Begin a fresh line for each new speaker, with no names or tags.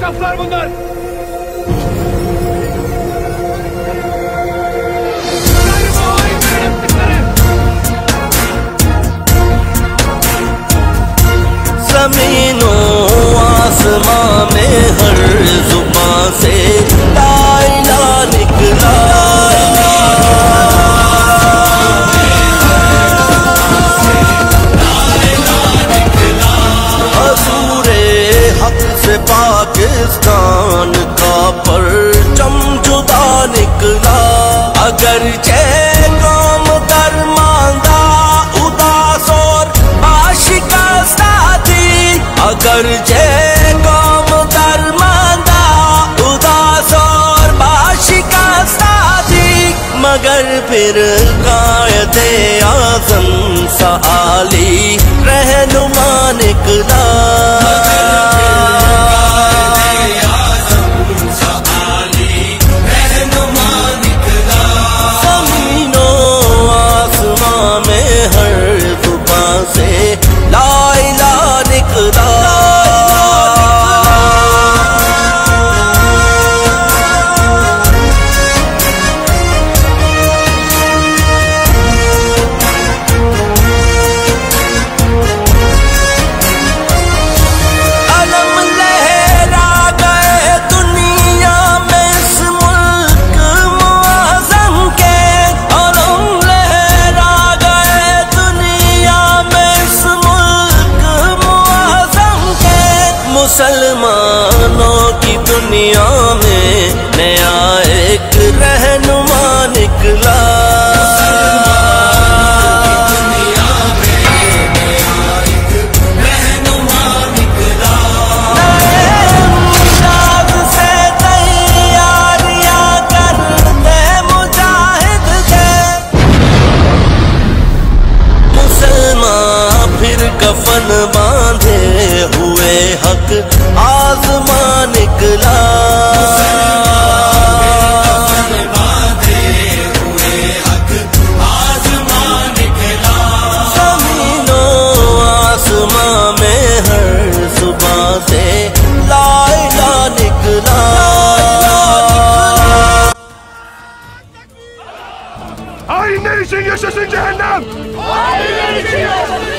Saflar bunlar!
Pakistan का परचम जुदा निकला। अगर जय कौम दरमांदा उदास और आशिकस्ता थी अगर कौम दरमांदा उदास और आशिकस्ता थी मगर फिर कायदे आज़म सआली रहनुमा निकला। मुसलमानों की दुनिया
Hainler için yaşasın cehennem.
Hainler için yaşasın!